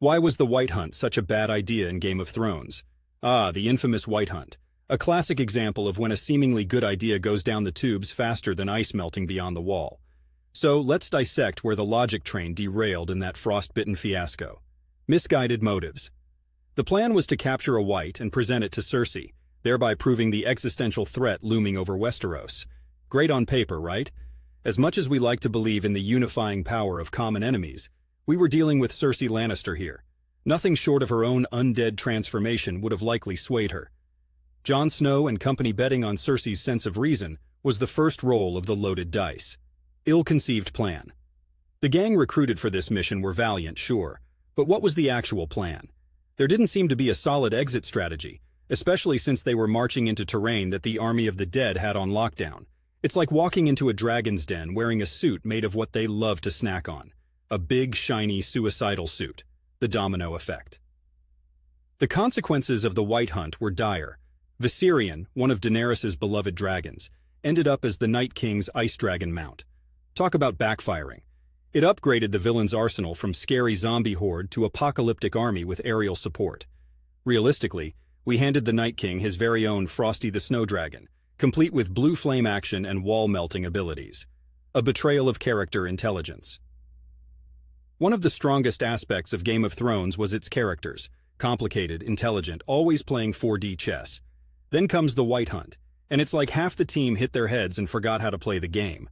Why was the Wight Hunt such a bad idea in Game of Thrones? Ah, the infamous Wight Hunt. A classic example of when a seemingly good idea goes down the tubes faster than ice melting beyond the wall. So let's dissect where the logic train derailed in that frostbitten fiasco. Misguided motives. The plan was to capture a wight and present it to Cersei, thereby proving the existential threat looming over Westeros. Great on paper, right? As much as we like to believe in the unifying power of common enemies, we were dealing with Cersei Lannister here. Nothing short of her own undead transformation would have likely swayed her. Jon Snow and company betting on Cersei's sense of reason was the first roll of the loaded dice. Ill-conceived plan. The gang recruited for this mission were valiant, sure, but what was the actual plan? There didn't seem to be a solid exit strategy, especially since they were marching into terrain that the Army of the Dead had on lockdown. It's like walking into a dragon's den wearing a suit made of what they love to snack on. A big, shiny, suicidal suit the domino effect. The consequences of the Wight Hunt were dire. Viserion, one of Daenerys' beloved dragons, ended up as the Night King's Ice Dragon mount. Talk about backfiring. It upgraded the villain's arsenal from scary zombie horde to apocalyptic army with aerial support. Realistically, we handed the Night King his very own Frosty the Snow Dragon, complete with blue flame action and wall-melting abilities. A betrayal of character intelligence. One of the strongest aspects of Game of Thrones was its characters, complicated, intelligent, always playing 4D chess. Then comes the Wight Hunt, and it's like half the team hit their heads and forgot how to play the game.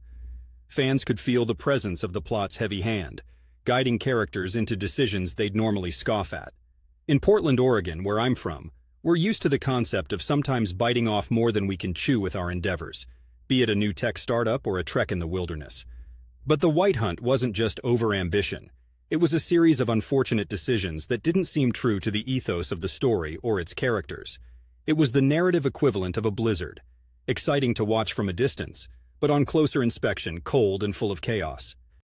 Fans could feel the presence of the plot's heavy hand, guiding characters into decisions they'd normally scoff at. In Portland, Oregon, where I'm from, we're used to the concept of sometimes biting off more than we can chew with our endeavors, be it a new tech startup or a trek in the wilderness. But the Wight Hunt wasn't just over-ambition. It was a series of unfortunate decisions that didn't seem true to the ethos of the story or its characters. It was the narrative equivalent of a blizzard, exciting to watch from a distance, but on closer inspection, cold and full of chaos.